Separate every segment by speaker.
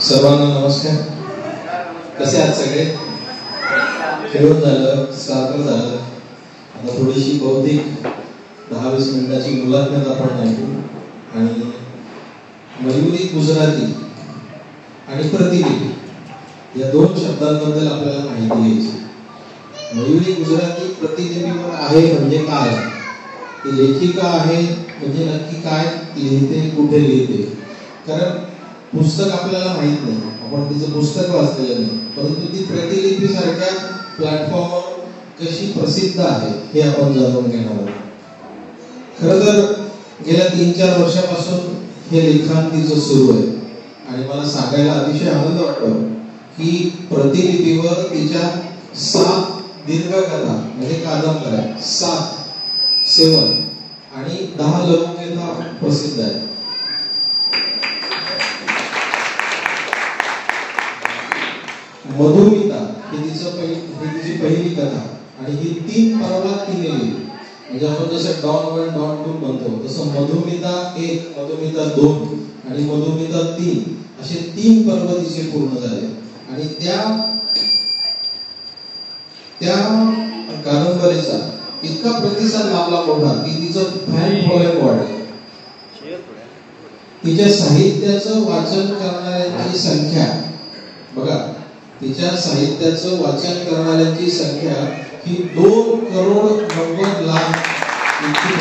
Speaker 1: सर्वांना नमस्कार. कसे आहात सगळे? खेळून झालं साखर झालं. आता थोडीशी बहुतेक दहा वीस मिनिटाची मुलाखत आपण ऐकू. आणि मयुरी गुजराती आणि प्रतिलिपी या दोन शब्दांबद्दल आपल्याला माहिती घ्यायची. मयुरी गुजराती प्रतिलिपीवर आहे म्हणजे काय? ती लेखिका आहे म्हणजे नक्की काय लिहिते कुठे लिहिते? कारण पुस्तक आपल्याला माहीत नाही. आपण तिचं पुस्तक वाचलेलं नाही. परंतु ती प्रतिलिपी सारख्या प्लॅटफॉर्मवर कशी प्रसिद्ध आहे हे आपण जाणून घेणार आहोत. खर तर गेल्या तीन चार वर्षापासून हे लिखाण तिचं सुरू आहे. आणि मला सांगायला अतिशय आनंद वाटतो की प्रतिलिपीवर तिच्या सात दीर्घकथा म्हणजे कादंबऱ्या सात सेवन आणि दहा लघुकथा प्रसिद्ध आहे मधुमिता ही तिचं पहिली ही तिची पहिली कथा. आणि ही तीन पर्वात तिने लिहिली. म्हणजे आपण जसं डॉन वन डॉन टू म्हणतो तसं मधुमिता एक मधुमिता दोन आणि मधुमिता तीन असे तीन पर्व तिचे पूर्ण झाले. आणि त्या त्या कादंबरीचा इतका प्रतिसाद लाभला मोठा की तिचं फॅन फॉलोइंग वाढलं. तिच्या साहित्याचं वाचन करणाऱ्यांची संख्या बघा तिच्या साहित्याचं वाचन करणाऱ्यांची संख्या ही दोन करोड नव्वद लाख इतकी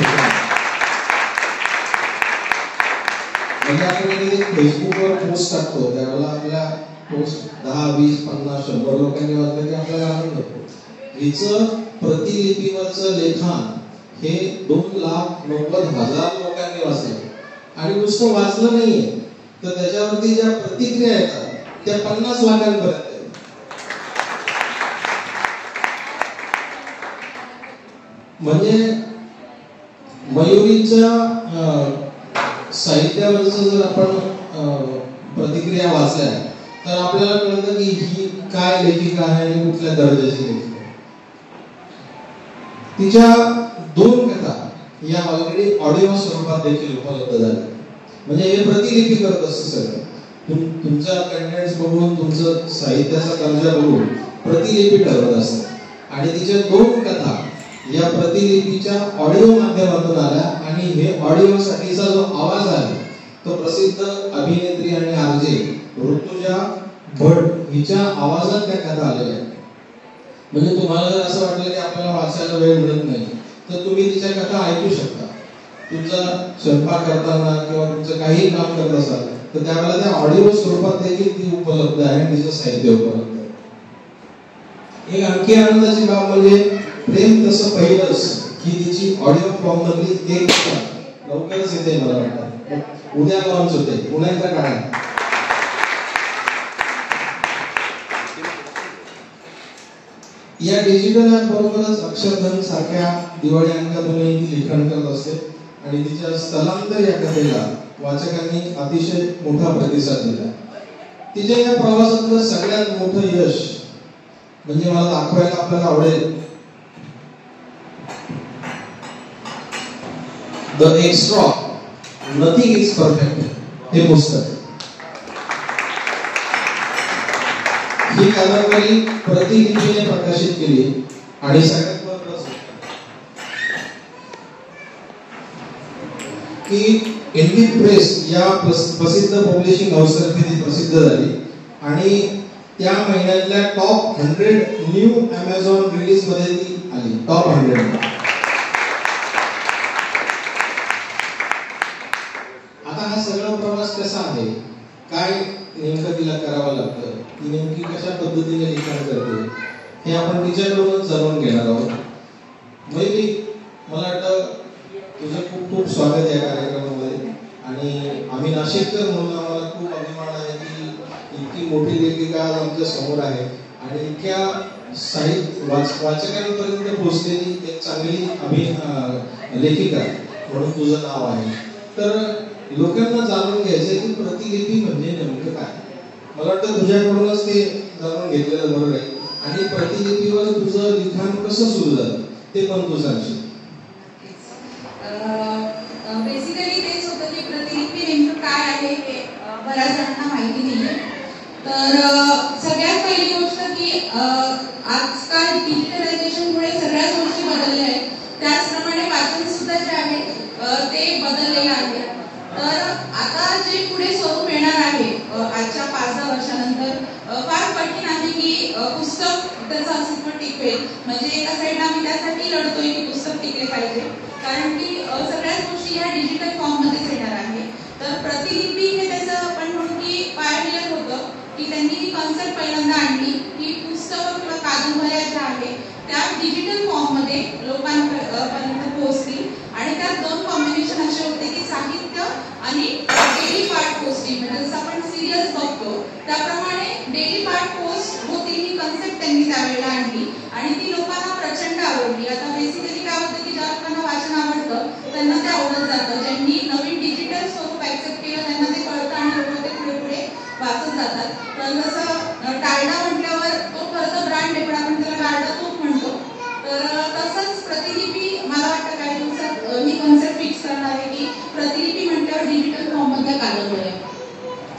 Speaker 1: म्हणजे आपण कधी फेसबुकवर पोस्ट टाकतो. त्यावेळेला आपल्या पोस्ट दहा वीस पन्नास शंभर लोकांनी वाचलं की आपल्याला आनंद होतो. हिचं प्रतिलिपीवरचं लेखन हे दोन लाख नव्वद हजार लोकांनी वाचलं आणि नुसतं वाचलं नाहीये. तर त्याच्यावरती ज्या प्रतिक्रिया येतात त्या पन्नास लाखांपर्यंत. म्हणजे मयुरीच्या साहित्यावरचं जर आपण प्रतिक्रिया वाचल्या तर आपल्याला कळतं की ही काय लेखिका आहे आणि कुठल्या दर्जाची लेखिका तिच्या दोन कथा या ऑलरेडी ऑडिओ स्वरूपात देखील उपलब्ध झाल्या. म्हणजे हे प्रतिलिपी करत असतं सगळं. तुम तुमचा कंटेंट्स बघून तुमचं साहित्याचा दर्जा बघून प्रतिलिपी ठरवत असतं. आणि तिच्या दोन कथा या प्रतिलिपीच्या ऑडिओ माध्यमातून आल्या आणि हे ऑडिओ साठीचा जो आवाज आहे तो प्रसिद्ध अभिनेत्री आणि आरजे ऋतुजा भट हिच्या आवाजात त्या कथा आलेल्या आहेत. म्हणजे तुम्हाला जर असं वाटलं की आपल्याला वाचायला वेळ मिळत नाही तर तुम्ही तिच्या कथा ऐकू शकता. तुमचा स्वयंपाक करताना किंवा तुमचं काही काम करत असाल तर त्यावेळेला त्या ऑडिओ स्वरूपात देखील ती उपलब्ध आहे तिचं साहित्य उपलब्ध आहे. एक आणखी आनंदाची बाब म्हणजे प्रेम तसं पहिलंच की तिची ऑडिओ फॉर्म मधली एक लवकरच येते मला वाटतं. उद्या लॉन्च होते. पुण्याचा काय? या डिजिटल ऍप बरोबरच अक्षरधन सारख्या दिवाळी अंकातूनही ती लिखाण करत असते. आणि तिच्या स्थलांतर या कथेला वाचकांनी अतिशय मोठा प्रतिसाद दिला. तिच्या या प्रवासातलं सगळ्यात मोठं यश म्हणजे मला दाखवायला आपल्याला आवडेल the extra nothing is perfect हे पुस्तक. ही कादंबरी प्रतिनिधीने प्रकाशित केली आणि सगळ्यात महत्वाचं की इंडियन प्रेस या प्रसिद्ध पब्लिशिंग हाऊसतर्फे ती प्रसिद्ध झाली आणि त्या महिन्यातल्या टॉप हंड्रेड न्यू अमेझॉन रिलीजमध्ये ती आली. टॉप हंड्रेड आता हा सगळा प्रवास कसा आहे काय नेमकं तिला करावं लागतं ती नेमकी कशा पद्धतीने लिखाण तुमच्याकडून जाणून घेणार आहोत. मैत्री मला वाटतं तुझं खूप खूप स्वागत आहे या कार्यक्रमामध्ये. आणि आम्ही नाशिककर म्हणून आम्हाला खूप अभिमान आहे की इतकी मोठी लेखिका आज आमच्यासमोर आहे. आणि इतक्या साहित्य वाच वाचकांपर्यंत पोहोचलेली एक चांगली अभि लेखिका म्हणून तुझं नाव आहे. तर लोकांना जाणून घ्यायचं की प्रतिलिपी म्हणजे नेमकं काय? मला वाटतं तुझ्याकडूनच ते जाणून घेतलेलं बरोबर आहे आणि प्रतिलिपीवर तुझं लिखाण कसं सुरू झालं ते पण तू सांगशील.
Speaker 2: बेसिकली तेच होतं की प्रतिलिपी नेमकं काय आहे हे बऱ्याच जणांना माहिती नाही तर सगळ्यात पहिली गोष्ट की आजकाल डिजिटलायझेशनमुळे सगळ्याच गोष्टी बदलल्या आहेत. त्याचप्रमाणे वाचन सुद्धा जे आहे ते बदललेलं आहे. तर आता जे पुढे स्वरूप येणार आहे आजच्या पाच दहा वर्षानंतर फार कठीण आहे की पुस्तक त्याचं अस्तित्व टिकवेल म्हणजे एका साईडला आम्ही त्यासाठी लढतोय की पुस्तक टिकले पाहिजे. कारण की सगळ्याच गोष्टी ह्या डिजिटल फॉर्ममध्येच येणार आहे तर प्रतिलिपी हे त्याचं आपण म्हणू की पायनियर होतं की त्यांनी ही कन्सेप्ट पहिल्यांदा आणली की पुस्तकं किंवा कादंबऱ्या ज्या आहे त्या डिजिटल फॉर्ममध्ये लोकांपर्यंत पोहोचतील. आणि त्यात दोन कॉम्बिनेशन असे होते की साहित्य आणि डेली पार्ट पोस्टिंग म्हणजे जसं आपण सिरियल्स बघतो त्याप्रमाणे डेली पार्ट पोस्ट होतील ही कन्सेप्ट त्यांनी त्यावेळेला आणली आणि ती लोकांना प्रचंड आवडली आता बेसिकली काय होतं की ज्या लोकांना वाचन आवडतं त्यांना ते आवडत जातं ज्यांनी नवीन डिजिटल स्वरूप ऍक्सेप्ट केलं त्यांना ते कळतं आणि लोक ते पुढे पुढे वाचत जातात तर जसं अं, टायडा म्हटल्यावर तो खरं तर ब्रँड आहे पण आपण त्याला टायडा तूप म्हणतो तर अं, तसंच प्रतिलिपी मला वाटतं काही दिवसात अं, ही कन्सेप्ट फिक्स करणार आहे की प्रतिलिपी म्हटल्यावर डिजिटल फॉर्ममधल्या कादंबऱ्या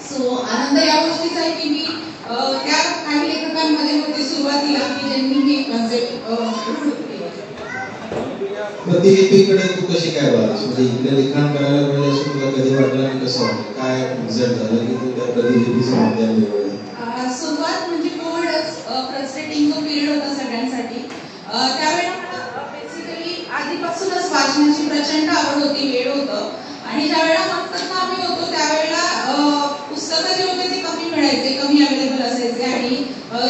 Speaker 2: सो आनंद या गोष्टीचा आहे की मी अं, त्या काही लेखकांमध्ये होते सुरुवातीला की ज्यांनी ही कन्सेप्ट
Speaker 1: प्रतिलिपीकडे तू कशी काय वाढलीस म्हणजे इकडे लिखाण करायला पाहिजे असं तुला कधी वाटलं आणि कसं वाटलं काय रिझल्ट झालं की तू त्या कधी माध्यम
Speaker 2: समजल्या सुरुवात म्हणजे कोविडच फ्रस्ट्रेटिंग जो पिरियड होता सगळ्यांसाठी त्यावेळेला बेसिकली आधीपासूनच वाचनाची प्रचंड आवड होती वेळ होतं. आणि ज्या वेळेला मस्तक आम्ही होतो त्यावेळेला पुस्तकं जे होते ते कमी मिळायचे कमी अवेलेबल असायचे. आणि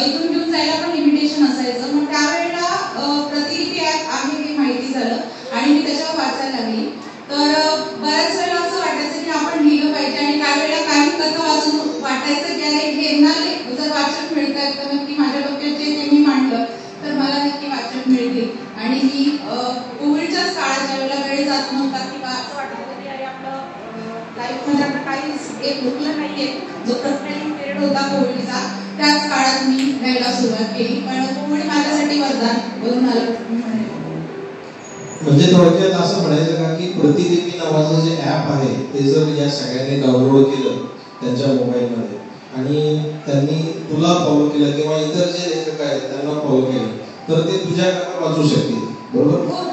Speaker 2: इथून घेऊन जायला पण लिमिटेशन असायचं मग त्यावेळेला अ, प्रतिलिपी ॲप आहे हे माहिती झालं आणि मी त्याच्यावर वाचायला लागली तर अ, बऱ्याच वेळेला असं वाटायचं की आपण लिहिलं पाहिजे आणि त्यावेळेला काही कथा वाचून वाटायचं की अरे हे ना ले- जर वाचक नक्की माझ्या डोक्यात जे ते मी मांडलं तर मला नक्की वाचन मिळतील. आणि मी अ, कोविडच्याच काळात ज्यावेळेला वेळ जात नव्हता किंवा असं वाटत होतं की अरे आपलं लाईफमध्ये आता काहीच एक भुकलं नाहीये जो फ्रस्ट्रेटिंग पिरियड होता कोविडचा त्याच काळात मी घ्यायला सुरुवात केली. पण कोविड माझ्यासाठी वरदान बनून आलं मी
Speaker 1: म्हणजे थोडक्यात असं म्हणायचं का की प्रतिलिपी नावाचं जे ऍप आहे ते जर या सगळ्यांनी डाउनलोड केलं त्यांच्या मोबाईलमध्ये आणि त्यांनी तुला फॉलो केलं किंवा इतर जे लेखक आहेत त्यांना फॉलो केलं तर ते तुझ्या कथा वाचू शकतील. बरोबर?
Speaker 2: हो.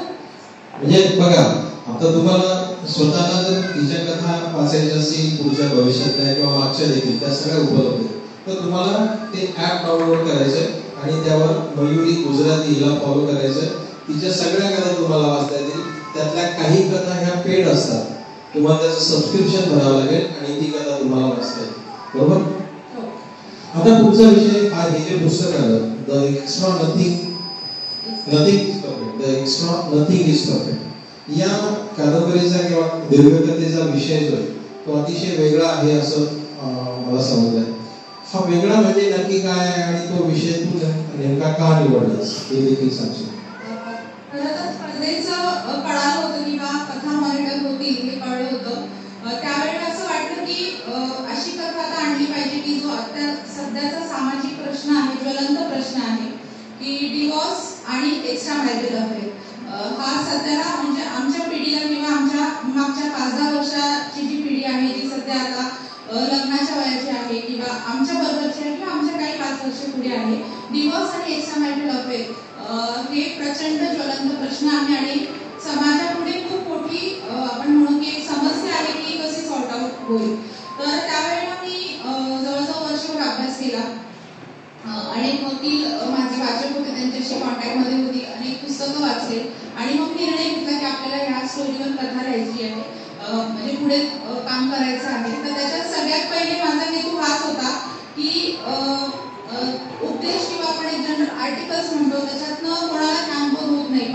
Speaker 1: म्हणजे बघा आता तुम्हाला स्वतःला जर तिच्या कथा वाचायच्या असतील पुढच्या भविष्यातल्या किंवा मागच्या देखील त्या सगळ्या उपलब्ध तर तुम्हाला ते ऍप डाउनलोड करायचं आणि त्यावर मयुरी गुजराती हिला फॉलो करायचं तिच्या सगळ्या कथा तुम्हाला वाचता येतील. त्यातल्या काही कथा ह्या पेड असतात. तुम्हाला त्याचं सबस्क्रिप्शन भरावं लागेल आणि ती कथा तुम्हाला वाचता येईल. बरोबर? आता पुढचा विषय हा हे जे पुस्तक आलं the extra nothing nothing is perfect the extra nothing is perfect या कादंबरीचा किंवा दीर्घकथेचा विषय जो आहे तो अतिशय वेगळा आहे असं मला समजलंय. हा वेगळा म्हणजे नक्की काय आहे आणि तो विषय तू नेमका का निवडलास हे देखील सांगशील.
Speaker 2: कळालं होतं किंवा कथा मॉनिटर होती हे कळलं होतं. त्यावेळेला असं अशी कथा आता आणली पाहिजे की जो आता सध्याचा सामाजिक प्रश्न आहे ज्वलंत प्रश्न आहे की डिवॉर्स आणि एक्स्ट्रा मॅरिटल अफेअर हा सध्याला म्हणजे आमच्या पिढीला किंवा आमच्या मागच्या पाच दहा वर्षाची जी पिढी आहे जी सध्या आता लग्नाच्या वयाची आहे किंवा आमच्या बरोबरची आहे किंवा आमच्या काही पाच वर्ष पुढे आहे डिवॉर्स आणि एक्स्ट्रा मॅरिटल अफेअर हे प्रचंड ज्वलंत प्रश्न आहे आणि समाजात पुढे खूप मोठी आपण म्हणू की एक समस्या आहे की कशी सॉर्ट आउट होईल. तर त्यावेळेला मी जवळजवळ वर्षभर अभ्यास केला. अनेक वकील माझे वाचक होते त्यांच्याशी कॉन्टॅक्टमध्ये होती. अनेक पुस्तकं वाचले. आणि मग निर्णय घेतला की आपल्याला ह्या स्टोरीवर कथा लिहायची आहे. म्हणजे पुढे काम करायचं आहे. तर त्याच्यात सगळ्यात पहिले माझा हेतू हाच होता की उपदेश किंवा आपण एक जनरल आर्टिकल्स म्हणतो त्याच्यातनं कोणाला कॅम्पोन होत नाही.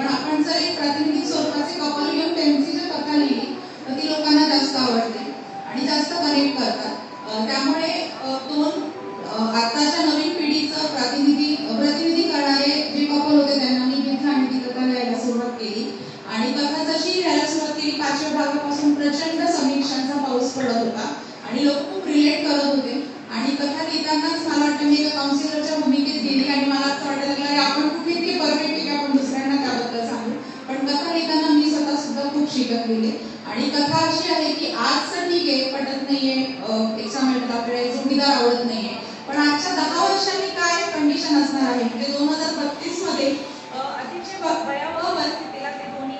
Speaker 2: आवडत नाहीये. पण आजच्या दहा वर्षांनी काय कंडिशन असणार आहे? म्हणजे दोन हजार बत्तीसमध्ये अतिशय भ- भयावह परिस्थितीला ते दोन्ही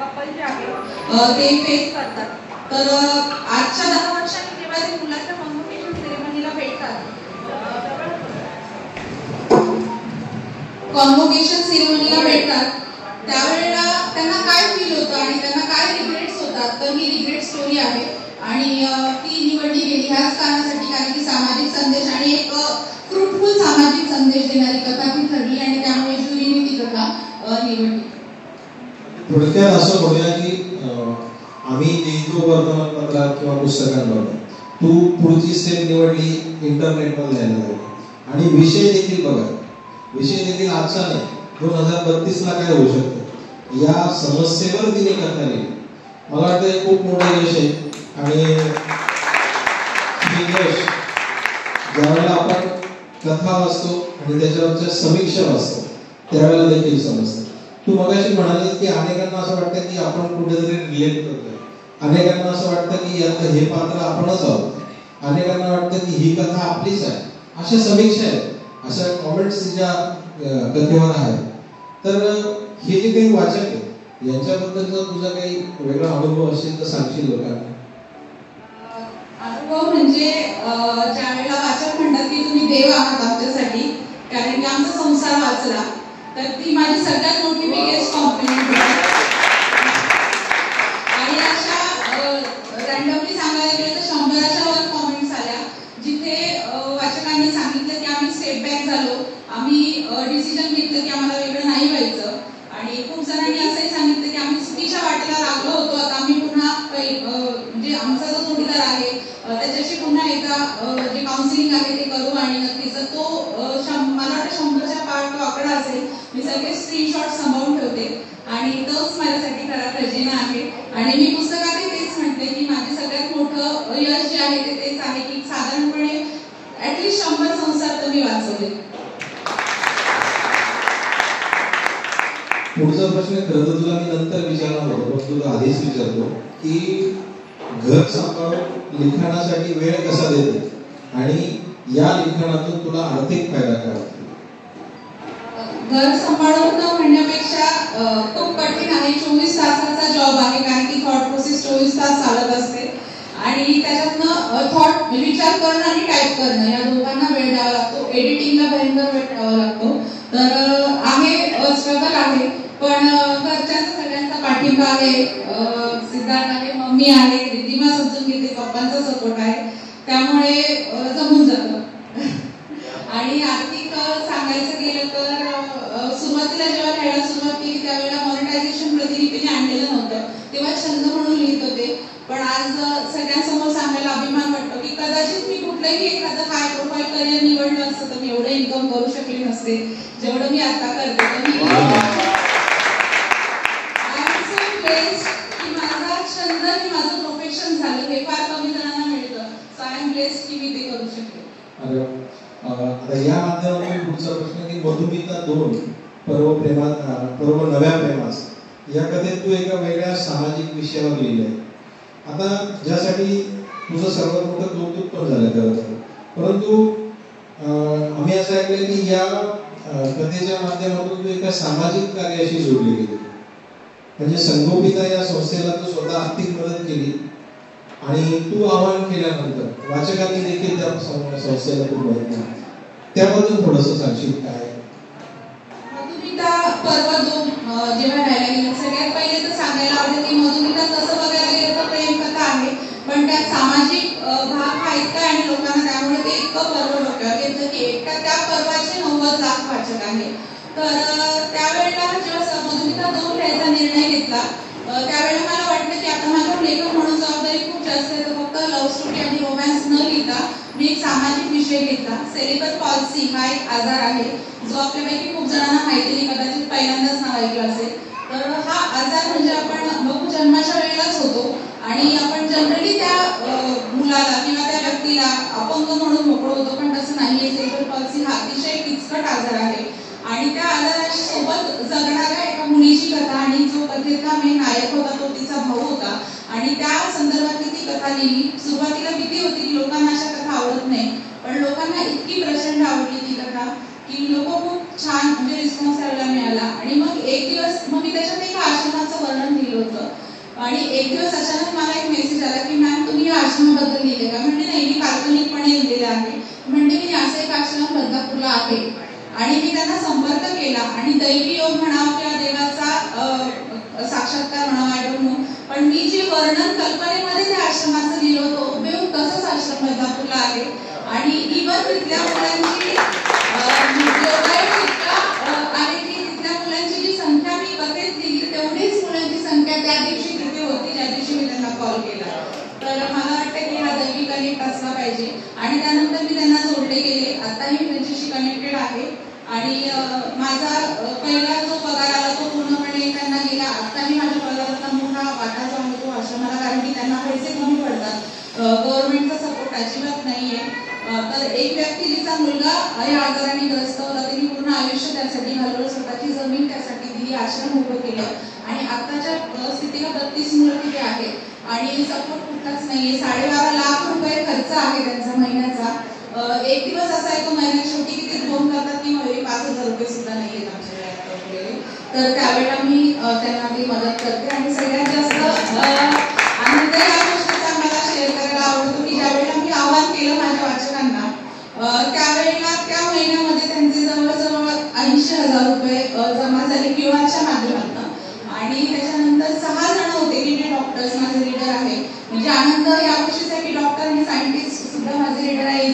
Speaker 2: कपल जे आहे अ, ते फेस करतात. तर आजच्या दहा वर्षांनी जेव्हा ते मुलाच्या कॉन्व्होकेशन सेरेमनीला भेटतात कॉन्व्होकेशन सेरेमनीला भेटतात त्यावेळेला त्यांना काय फील होतं आणि त्यांना काय रिग्रेट्स होतात? तर ही रिग्रेट स्टोरी आहे. आणि ती म्हणजे निवडली गेली ह्याच कारणासाठी कारण की सामाजिक संदेश आणि एक फ्रुटफुल सामाजिक संदेश देणारी कथा ती ठरली आणि त्यामुळे ज्युरीने ती कथा निवडली.
Speaker 1: थोडक्यात असं बघूया की आम्ही लिहितो वर्तमानपत्रात किंवा पुस्तकांवर तू पुढची स्टेप निवडली इंटरनेटवर लिहायला लागली आणि विषय देखील बघा. विषय देखील आजचा नाही. दोन हजार बत्तीस ला काय होऊ शकतं? या समस्येवर तिने करता येईल. मला वाटतं खूप मोठं यश आहे. आणि यश ज्यावेळेला आपण कथा वाचतो आणि त्याच्यावरच्या समीक्षा वाचतो त्यावेळेला देखील समजतं. तू मगाशी म्हणाली की अनेकांना असं वाटतं की आपण कुठेतरी रिलेट करतोय. अनेकांना असं वाटतं की यात हे पात्र आपणच आहोत. अनेकांना वाटतं की ही कथा आपलीच आहे. अशा समीक्षा आहेत. अशा कॉमेंट्स ज्या कथेवर आहेत. तर हे जे काही वाचक आहेत यांच्याबद्दलचा तुझा काही वेगळा अनुभव असेल तर सांगशील लोकांना?
Speaker 2: अनुभव म्हणजे ज्या वेळेला वाचक म्हणतात की तुम्ही देव आहात आमच्यासाठी. कारण की आमचा संसार वाचला. तर ती माझी सगळ्यात मोठी बिगेस्ट कॉम्प्लिमेंट आणि अशा रँडमली सांगायला गेलं तर शंभराच्या वर कॉमेंट्स आल्या. जिथे वाचकांनी सांगितलं की आम्ही स्टेप बॅक झालो. आम्ही डिसिजन घेतलं की आम्हाला वेगळं नाही व्हायचं आणि खूप जणांनी असंही सांगितलं की आम्ही चुकीच्या वाटेला लागलो होतो आता आम्ही पुन्हा पै- अ, म्हणजे आमचा जो जोडीदार आहे अ, त्याच्याशी पुन्हा एकदा अ, जे काउन्सिलिंग आहे ते करू आणि नक्कीच तर तो अ, शं- मला वाटतं शंभरच्या पार तो आकडा असेल मी सगळे स्क्रीनशॉट सांभाळून ठेवते आणि तोच माझ्यासाठी खरा खजिना आहे आणि मी पुस्तकातही तेच म्हणते की माझे सगळ्यात मोठं यश जे आहे ते तेच आहे की साधारणपणे ऍटलिस्ट शंभर संसार तर मी वाचवले
Speaker 1: पुढचा प्रश्न खरं तर तुला मी नंतर विचारणार होतो पण तुला आधीच विचारतो की घर सांभाळून लिखाणासाठी वेळ कसा देते? आणि या लिखाणातून तुला आर्थिक फायदा काय होतो?
Speaker 2: घर सांभाळवणं म्हणण्यापेक्षा खूप कठीण आहे. चोवीस तासाचा जॉब आहे कारण की थॉट प्रोसेस चोवीस तास चालत असते. आणि त्याच्यातनं थॉट विचार करणं आणि टाईप करणं या दोघांना वेळ द्यावा लागतो. एडिटिंगला भयंकर वेळ द्यावा लागतो. तर आहे स्ट्रगल आहे. पण घरच्या सगळ्यांचा पाठिंबा आहे. सिद्धार्थ आहे मम्मी आहे रिद्धिमा समजून घेते पप्पांचा सपोर्ट आहे. त्यामुळे जमून जातं आणि आर्थिक अ, सांगायचं गेलं तर अ, सुरुवातीला जेव्हा लिहायला सुरुवात केली त्यावेळेला मॉनिटायझेशन प्रतिलिपीने आणलेलं नव्हतं तेव्हा छंद म्हणून लिहित होते पण आज अ, सगळ्यांसमोर सांगायला अभिमान वाटतो की कदाचित मी कुठलंही एखादं हाय प्रोफाईल करिअर निवडलं असतं तर मी एवढं इन्कम करू शकले नसते जेवढं मी आता करते तर मी आय एम सो ब्लेस्ड की माझा छंद आणि माझं प्रोफेशन झालं हे फार कमी जणांना टाइम सो की मी ते करू शकते.
Speaker 1: अरे आता या माध्यमातून पुढचा प्रश्न की मधुमिता दोन पर्व प्रेमात पर्व नव्या प्रेमास या कथेत तू एका वेगळ्या सामाजिक विषयावर लिहिलंय. आता ज्यासाठी तुझं सर्वात मोठं कौतुक पण झालं खरं तर परंतु आम्ही असं ऐकलं की या कथेच्या माध्यमातून तू एका सामाजिक कार्याशी जोडली गेली म्हणजे संगोपिता या संस्थेला तू स्वतः आर्थिक मदत केली. आणि तू आवाहन केल्यानंतर वाचकांनी देखील त्या सं- संस्थेला खूप बघितलं त्याबद्दल थोडस सांगशील काय?
Speaker 2: मधुमिता पर्व जो जेव्हा राहायला गेलं सगळ्यात पहिले तर सांगायला आवडेल की मधुमिता तसं बघायला गेलं तर प्रेम कथा आहे पण त्यात सामाजिक भाग हा इतका आहे आणि लोकांना त्यामुळे ते इतकं पर्व डोक्यावर घेतलं की एकटा त्या पर्वाचे नव्वद लाख वाचक आहे. तर त्यावेळेला जेव्हा मधुमिता दोन लिहायचा निर्णय घेतला त्यावेळेला मला वाटलं की आता माझ्या लेखक म्हणून जबाबदारी खूप जास्त आहे. तर फक्त लव्ह स्टोरी आणि रोमॅन्स न लिहिता मी एक सामाजिक विषय घेतला. सेलिबर पॉल्सी हा एक आजार आहे. जो आपल्यापैकी खूप जणांना माहिती नाही. कदाचित पहिल्यांदाच नाव ऐकलं असेल. तर हा आजार म्हणजे आपण बघू जन्माच्या वेळेलाच होतो आणि आपण जनरली त्या अं, मुलाला किंवा त्या व्यक्तीला अपंग म्हणून मोकळं होतो पण तसं नाही सेलिबर पॉल्सी हा अतिशय किचकट आजार आहे आणि त्या आजाराशी सोबत जगणाऱ्या एका मुलीची कथा आणि जो कथेतला मेन नायक होता तो तिचा भाऊ होता आणि त्या संदर्भातली ती कथा लिहिली सुरुवातीला भीती होती की लोकांना अशा कथा आवडत नाही पण लोकांना इतकी की लोक खूप छान म्हणजे रिस्पॉन्स द्यायला मिळाला आणि मग एक दिवस मग मी त्याच्यात एका आश्रमाचं वर्णन दिलं होतं आणि एक दिवस अचानक मला एक मेसेज आला की मॅम तुम्ही या आश्रमाबद्दल लिहिले का म्हणजे नाही मी काल्पनिकपणे लिहिलेलं आहे म्हणजे मी असं एक आश्रम बदलापूरला आहे आणि मी त्यांना संपर्क केला आणि दैवी योग म्हणावा किंवा देवाचा साक्षात्कार म्हणावा आय नो पण मी जे वर्णन कल्पनेमध्ये त्या आश्रमाचं लिहिलं होतं उपयोग तसंच आश्रम बदलापूरला आहे. आणि इवन तिथल्या मुलांची अं, योगायोग इतका अं, आहे की तिथल्या मुलांची जी संख्या मी कथेत दिली तेवढीच मुलांची संख्या त्या दिवशी तिथे होती ज्या दिवशी मी त्यांना कॉल केला तर मला वाटतं की हा दैवी कनेक्ट असला पाहिजे आणि त्यानंतर मी त्यांना जोडले गेले आताही मी त्यांच्याशी कनेक्टेड आहे आणि माझा पहिला जो पगार आला तो पूर्णपणे त्यांना गेला. आताही माझ्या पगाराचा मोठा वाटा जो आहे तो आश्रमाला कारण की त्यांना पैसे कमी पडतात. गव्हर्नमेंटचा सपोर्ट अजिबात नाहीये. तर एक व्यक्ती तिचा मुलगा या आजाराने ग्रस्त होता तिने पूर्ण आयुष्य त्यासाठी घालवलं स्वतःची जमीन त्यासाठी दिली आश्रम उभं केलं. आणि आताच्या स्थितीला बत्तीस मुलं तिथे आहेत. आणि सपोर्ट कुठलाच नाहीये. साडेबारा लाख रुपये खर्च आहे त्यांचा महिन्याचा. एक दिवस असा येतो महिन्यात शेवटी किती फोन करतात की मयुरी पाच हजार रुपये सुद्धा नाही येत आमच्या तर त्यावेळेला मी त्यांना मी मदत करते. आणि सगळ्यात जास्त आनंद या गोष्टीचा मला शेअर करायला आवडतो की ज्यावेळेला मी आवाहन केलं माझ्या वाचकांना त्यावेळेला त्या महिन्यामध्ये त्यांचे जवळजवळ ऐंशी हजार रुपये जमा झाले किंवाच्या माध्यमातून. आणि त्याच्यानंतर सहा जण होते की जे डॉक्टर्स माझे लीडर आहे म्हणजे आनंद या गोष्टीचा की डॉक्टर आणि सायंटिस्ट सुद्धा माझे लीडर आहे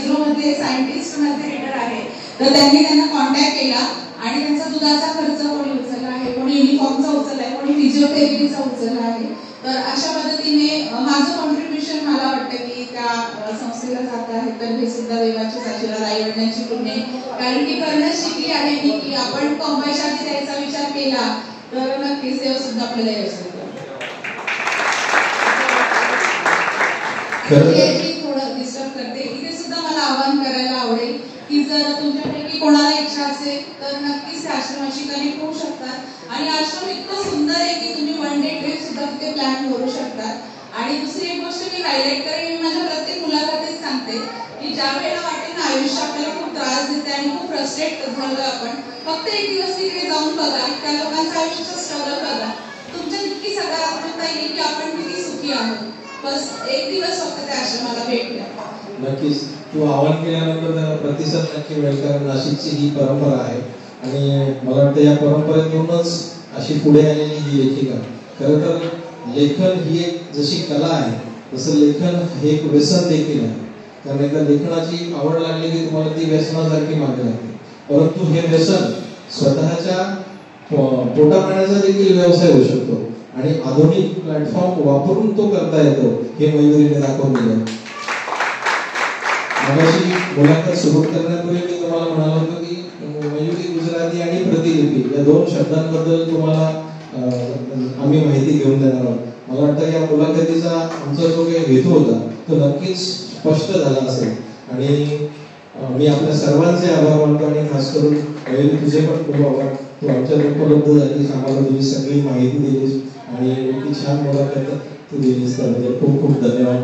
Speaker 2: मधले सायंटिस्ट माझे लीडर आहे तर त्यांनी त्यांना कॉन्टॅक्ट केला आणि त्यांचा दुधाचा खर्च कोणी उचलला आहे कोणी युनिफॉर्मचा उचलला आहे कोणी फिजिओथेरपीचा उचलला आहे. तर अशा पद्धतीने माझं कॉन्ट्रीब्युशन मला वाटतं की त्या संस्थेला जात आहे. तर हे सुद्धा साक्षीला आई वडिलांची पुण्य आहे. कारण की करणं शिकली आहे मी की आपण कमवायसाठी द्यायचा विचार केला तर नक्कीच देव सुद्धा आपल्याला यश देतो
Speaker 1: खरं तर-
Speaker 2: हे मी थोडं डिस्टर्ब करते इथे सुद्धा मला आवाहन करायला आवडेल की जर तुमच्यापैकी कोणाला इच्छा असेल तर नक्कीच आश्रमाशी कनेक्ट होऊ शकतात. आणि आश्रम इतकं सुंदर आहे की तुम्ही वन डे ट्रिप सुद्धा तिथे प्लॅन करू शकतात. आणि दुसरी एक गोष्ट मी हायलाईट करेन मी माझ्या प्रत्येक मुलाखतीत सांगते की ज्या वेळेला वाटेल ना आयुष्य आपल्याला खूप त्रास देते आणि खूप फ्रस्ट्रेट झालो आपण फक्त एक दिवस तिकडे जाऊन बघा. त्या लोकांचं आयुष्य स्ट्रगल बघा. तुमच्या तितकी सकारात्मकता येईल की आपण किती सुखी आहोत. बस एक दिवस फक्त त्या आश्रमाला भेट द्या.
Speaker 1: नक्कीच. तू आवाहन केल्यानंतर त्याला प्रतिसाद नक्की मिळेल कारण नाशिकची ही परंपरा आहे. आणि मला वाटतं या परंपरेतूनच अशी पुढे आलेली ही लेखिका. खरं तर लेखन ही एक जशी कला आहे तसं लेखन हे एक व्यसन देखील आहे. कारण एकदा लेखनाची आवड लागली की तुम्हाला ती व्यसनासारखी मागे लागते परंतु हे व्यसन स्वतःच्या पोटापाण्याचा देखील व्यवसाय होऊ शकतो. आणि आधुनिक प्लॅटफॉर्म वापरून तो करता येतो हे मयुरीने दाखवून दिलं. मगाशी मुलाखत सुरू करण्यापूर्वी मी तुम्हाला म्हणालो होतो की मयुरी गुजराती आणि प्रतिलिपी या दोन शब्दांबद्दल तुम्हाला आम्ही माहिती घेऊन देणार आहोत. मला वाटतं या मुलाखतीचा आमचा जो काही हेतू होता तो नक्कीच स्पष्ट झाला असेल. आणि मी आपल्या सर्वांचे आभार मानतो आणि खास करून मयुरी तुझे पण खूप आभार. तू आमच्यात उपलब्ध झालीस आम्हाला तुझी सगळी माहिती दिलीस आणि छान मुलाखत तू दिलीस त्याबद्दल खूप खूप धन्यवाद.